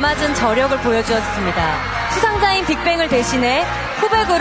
맞은 저력을 보여주었습니다. 수상자인 빅뱅을 대신해 후배 그룹